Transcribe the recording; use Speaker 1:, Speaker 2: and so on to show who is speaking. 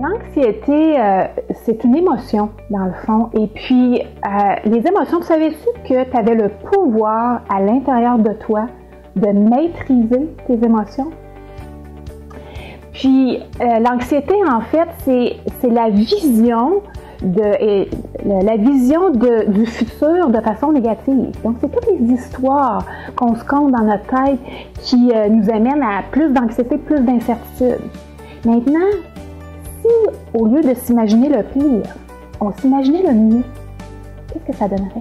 Speaker 1: L'anxiété, euh, c'est une émotion, dans le fond. Et puis, euh, les émotions, tu savais-tu que tu avais le pouvoir à l'intérieur de toi de maîtriser tes émotions? Puis, euh, l'anxiété, en fait, c'est la vision de la vision de, du futur de façon négative. Donc, c'est toutes les histoires qu'on se compte dans notre tête qui nous amènent à plus d'anxiété, plus d'incertitude. Maintenant, au lieu de s'imaginer le pire, on s'imaginait le mieux, qu'est-ce que ça donnerait?